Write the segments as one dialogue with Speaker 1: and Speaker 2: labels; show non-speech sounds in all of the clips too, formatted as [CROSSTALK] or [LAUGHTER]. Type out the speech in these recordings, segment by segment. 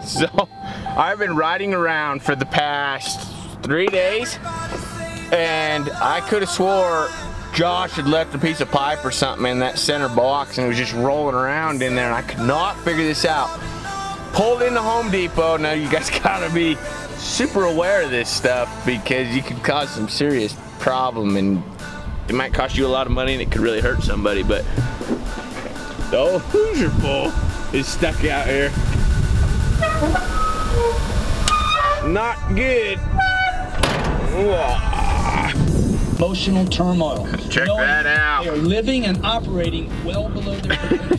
Speaker 1: [LAUGHS] So I've been riding around for the past three days and I could have swore Josh had left a piece of pipe or something in that center box and it was just rolling around in there and I could not figure this out. Pulled into Home Depot. Now you guys [LAUGHS] gotta be super aware of this stuff because you could cause some serious problem and it might cost you a lot of money and it could really hurt somebody but the old Hoosier bull is stuck out here. Not good.
Speaker 2: Emotional turmoil.
Speaker 1: Check
Speaker 2: Knowing
Speaker 1: that out.
Speaker 2: They are living and operating well below their potential.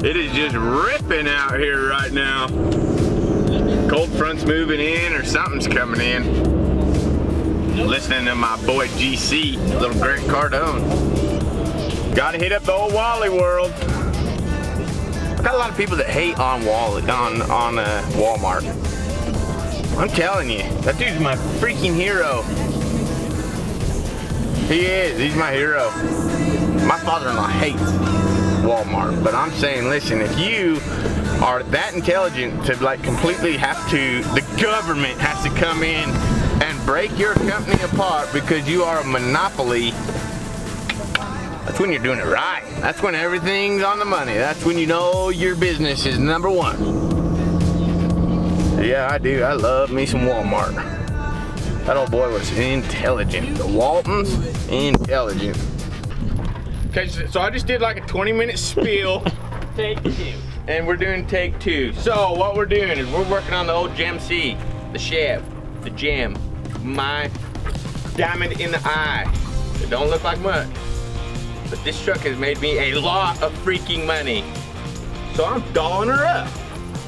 Speaker 2: [LAUGHS]
Speaker 1: It is just ripping out here right now. Cold front's moving in or something's coming in. Listening to my boy GC, little Grant Cardone. Gotta hit up the old Wally world. I got a lot of people that hate on Wally, on, on uh, Walmart. I'm telling you, that dude's my freaking hero. He is, he's my hero. My father-in-law hates Walmart, but I'm saying, listen, if you are that intelligent to like completely have to, the government has to come in and break your company apart because you are a monopoly, that's when you're doing it right. That's when everything's on the money. That's when you know your business is number one. Yeah, I do. I love me some Walmart. That old boy was intelligent. The Waltons, intelligent. Okay, so I just did like a 20 minute spiel. [LAUGHS]
Speaker 3: Take two.
Speaker 1: and we're doing take two. So what we're doing is we're working on the old Gem C, the Chev, the Gem, my diamond in the eye. It don't look like much, but this truck has made me a lot of freaking money. So I'm dolling her up,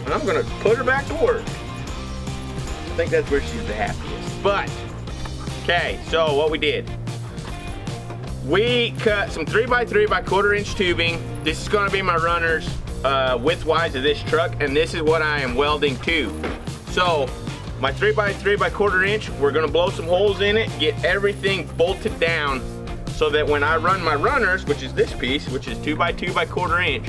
Speaker 1: and I'm gonna put her back to work. I think that's where she's the happiest. But, okay, so what we did. We cut some 3x3 by quarter inch tubing. This is gonna be my runners uh, width-wise of this truck, and this is what I am welding to. So, my 3x3 by quarter inch, we're gonna blow some holes in it, get everything bolted down so that when I run my runners, which is this piece, which is two by two by quarter inch,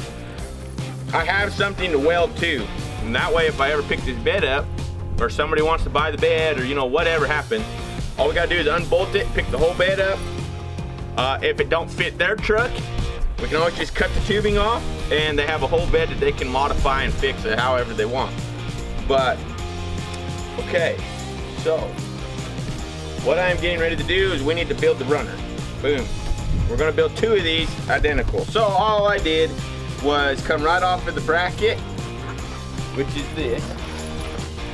Speaker 1: I have something to weld to. And that way, if I ever pick this bed up, or somebody wants to buy the bed, or you know, whatever happens, all we gotta do is unbolt it, pick the whole bed up, uh, if it don't fit their truck, we can always just cut the tubing off and they have a whole bed that they can modify and fix it however they want. But, okay, so what I'm getting ready to do is we need to build the runner. Boom. We're gonna build two of these identical. So all I did was come right off of the bracket, which is this.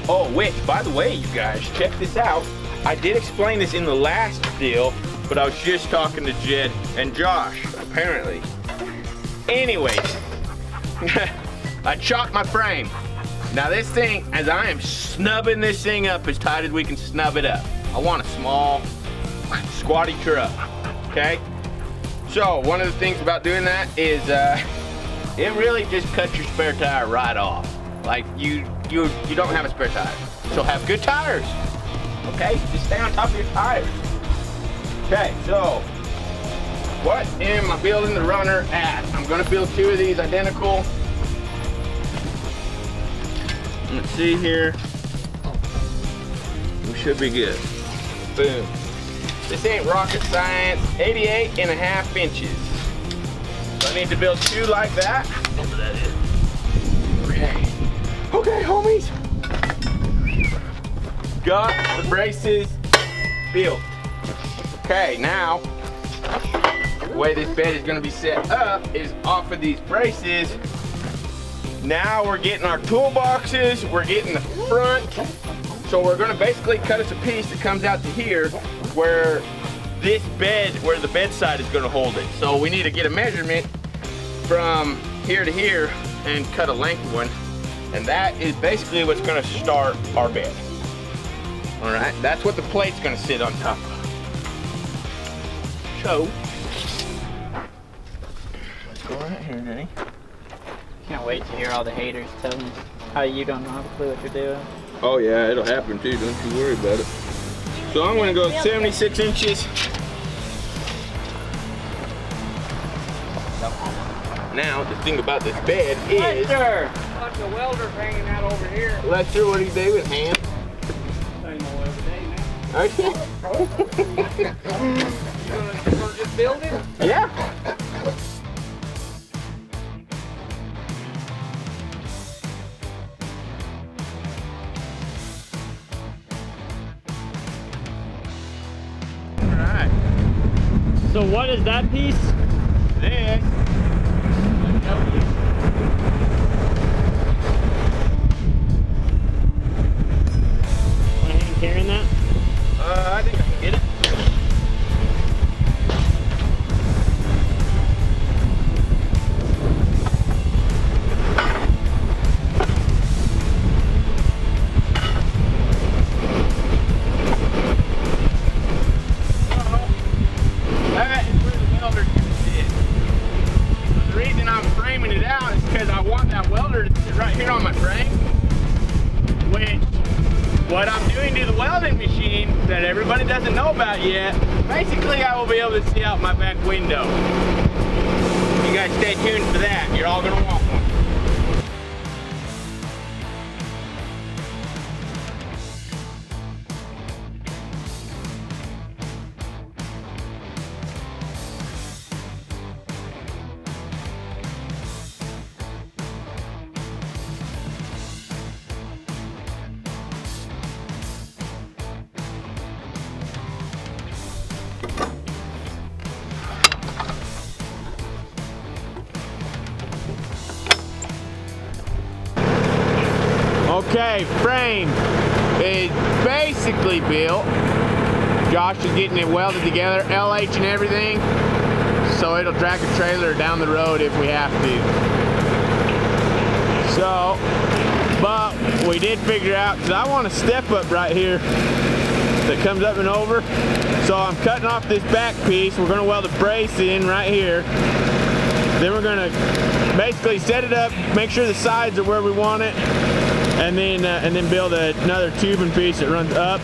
Speaker 1: Oh, which, by the way, you guys, check this out. I did explain this in the last deal, but I was just talking to Jed and Josh, apparently. Anyways, [LAUGHS] I chopped my frame. Now this thing, as I am snubbing this thing up as tight as we can snub it up, I want a small, squatty truck, okay? So one of the things about doing that is uh, [LAUGHS] it really just cuts your spare tire right off. Like you, you, you don't have a spare tire. So have good tires, okay? Just stay on top of your tires. Okay, so what am I building the runner at? I'm gonna build two of these identical. Let's see here. We should be good. Boom. This ain't rocket science. 88 and a half inches. So I need to build two like that. Whatever that is. Okay. Okay, homies. Got the braces built. Okay, now, the way this bed is gonna be set up is off of these braces. Now we're getting our toolboxes, we're getting the front. So we're gonna basically cut us a piece that comes out to here where this bed, where the bedside is gonna hold it. So we need to get a measurement from here to here and cut a length one. And that is basically what's gonna start our bed. All right, that's what the plate's gonna sit on top of. So, let's go right here, Denny.
Speaker 3: Can't wait to hear all the haters tell me how you don't know how to clue what you're doing.
Speaker 1: Oh yeah, it'll happen too, don't you worry about it. So I'm gonna go 76 inches. Now, the thing about this bed is,
Speaker 3: Hector!
Speaker 2: bunch of welders hanging out over here.
Speaker 1: Lester, what do you do with hand?
Speaker 2: Same old every day now.
Speaker 1: Are you?
Speaker 2: You gonna, you gonna just build it?
Speaker 1: Yeah.
Speaker 4: So what is that piece?
Speaker 1: this. I will be able to see out my back window. You guys stay tuned for that. You're all gonna want Okay, frame is basically built. Josh is getting it welded together, LH and everything, so it'll drag a trailer down the road if we have to. So, but we did figure out, because I want a step up right here that comes up and over. So I'm cutting off this back piece. We're gonna weld a brace in right here. Then we're gonna basically set it up, make sure the sides are where we want it, and then uh, and then build a, another tubing piece that runs up.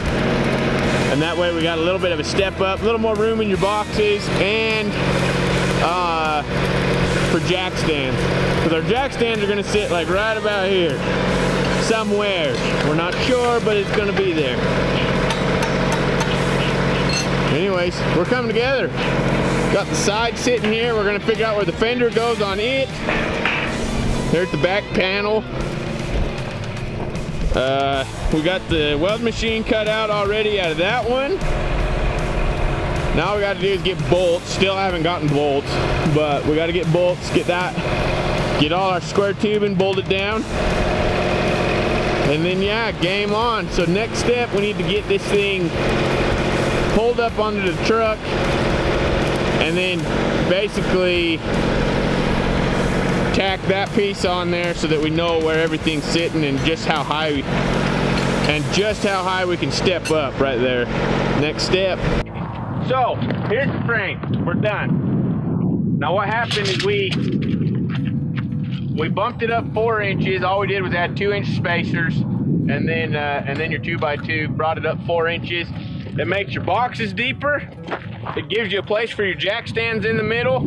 Speaker 1: And that way we got a little bit of a step up, a little more room in your boxes, and uh, for jack stands. Because our jack stands are gonna sit like right about here, somewhere. We're not sure, but it's gonna be there. Anyways, we're coming together. Got the side sitting here. We're gonna figure out where the fender goes on it. There's the back panel. Uh, we got the weld machine cut out already out of that one. Now we got to do is get bolts. Still haven't gotten bolts, but we got to get bolts, get that, get all our square tubing bolted down. And then yeah, game on. So next step, we need to get this thing pulled up onto the truck and then basically tack that piece on there so that we know where everything's sitting and just how high we, and just how high we can step up right there. Next step. So here's the frame. We're done. Now what happened is we we bumped it up four inches. All we did was add two inch spacers and then uh, and then your two by two brought it up four inches. It makes your boxes deeper. It gives you a place for your jack stands in the middle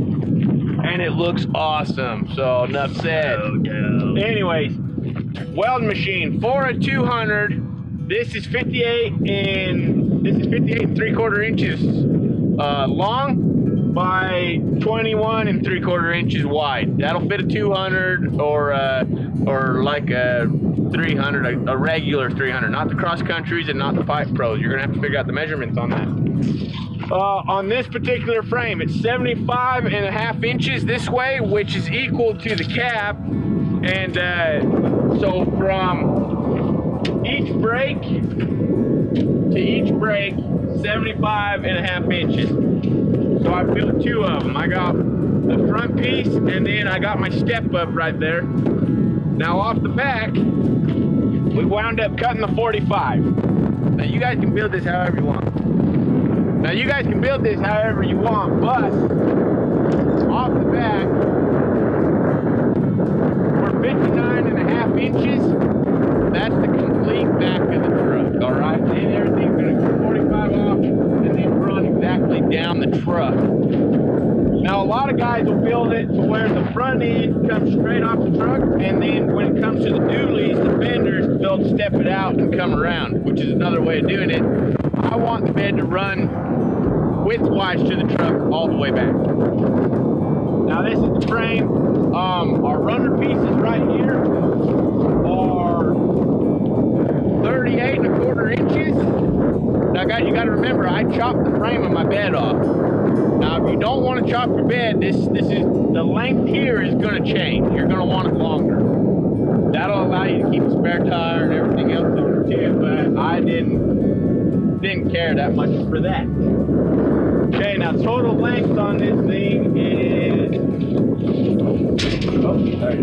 Speaker 1: and it looks awesome. So enough said. Anyways, welding machine for a 200. This is 58 and this is 58 and three quarter inches uh, long by 21 and three quarter inches wide. That'll fit a 200 or uh, or like a 300, a, a regular 300, not the cross countries and not the pipe pros. You're gonna have to figure out the measurements on that. Uh, on this particular frame, it's 75 and a half inches this way, which is equal to the cab. And uh, so from each break to each break, 75 and a half inches. So I built two of them. I got the front piece and then I got my step up right there. Now off the back, we wound up cutting the 45. Now you guys can build this however you want. Now you guys can build this however you want, but off the back, we're 59 and a half inches. That's the complete back of the truck, all right? And everything's gonna go 45 off and then run exactly down the truck. Now, a lot of guys will build it to where the front end comes straight off the truck, and then when it comes to the dualies, the fenders, they'll step it out and come around, which is another way of doing it. I want the bed to run widthwise to the truck all the way back. Now, this is the frame. Um, our runner pieces right here are 38 and a quarter inches. Now, guys, you got to remember, I chopped the frame of my bed off. Now, if you don't want to chop your bed, this this is the length here is to change. You're to want it longer. That'll allow you to keep a spare tire and everything else on it too. But I didn't didn't care that much for that. Okay, now total length on this thing is. Oh, sorry,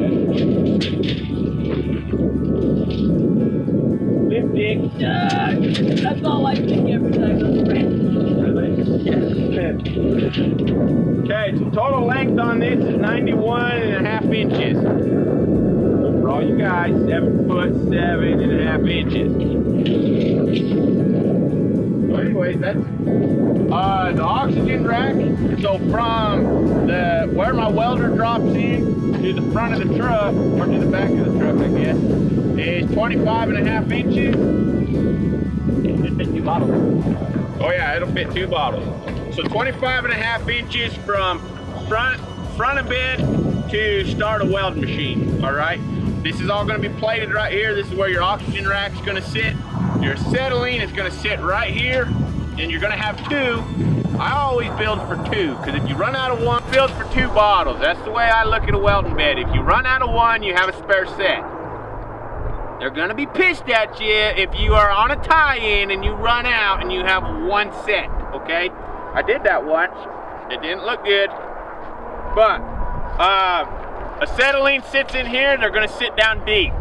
Speaker 1: Fifty.
Speaker 2: That's all I think every time I'm
Speaker 1: Okay, so total length on this is 91 and a half inches. For all you guys, seven foot seven and a half inches. Anyways, that's uh, the oxygen rack. So from the where my welder drops in to the front of the truck, or to the back of the truck, I guess, is 25 and a half inches.
Speaker 3: It fit two bottles.
Speaker 1: Oh yeah, it'll fit two bottles. So 25 and a half inches from front front of bed to start a welding machine, all right? This is all gonna be plated right here. This is where your oxygen rack's gonna sit. Your acetylene is gonna sit right here, and you're gonna have two. I always build for two, because if you run out of one, build for two bottles. That's the way I look at a welding bed. If you run out of one, you have a spare set. They're gonna be pissed at you if you are on a tie-in and you run out and you have one set, okay? I did that once. It didn't look good. But, uh, acetylene sits in here, and they're gonna sit down deep.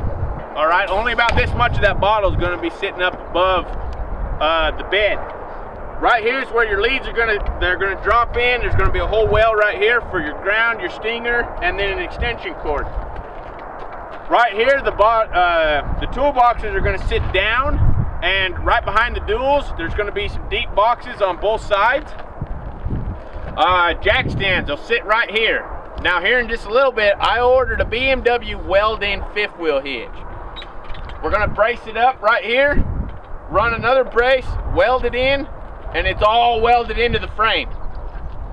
Speaker 1: All right, only about this much of that bottle is gonna be sitting up above uh, the bed. Right here is where your leads are gonna, they're gonna drop in. There's gonna be a whole well right here for your ground, your stinger, and then an extension cord. Right here, the, uh, the toolboxes are gonna sit down and right behind the duals, there's gonna be some deep boxes on both sides. Uh, jack stands, they'll sit right here. Now here in just a little bit, I ordered a B&W weld-in fifth wheel hitch. We're gonna brace it up right here, run another brace, weld it in, and it's all welded into the frame.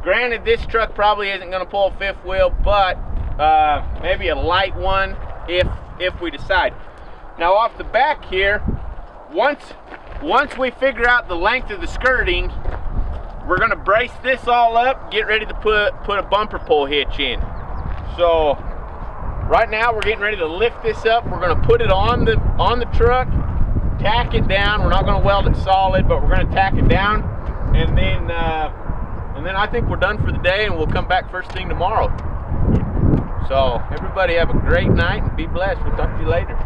Speaker 1: Granted, this truck probably isn't gonna pull a fifth wheel, but uh, maybe a light one if if we decide. Now off the back here, once once we figure out the length of the skirting, we're gonna brace this all up, get ready to put put a bumper pull hitch in. So right now we're getting ready to lift this up. We're gonna put it on the on the truck, tack it down. We're not gonna weld it solid, but we're gonna tack it down, and then uh, and then I think we're done for the day, and we'll come back first thing tomorrow. So everybody have a great night and be blessed. We'll talk to you later.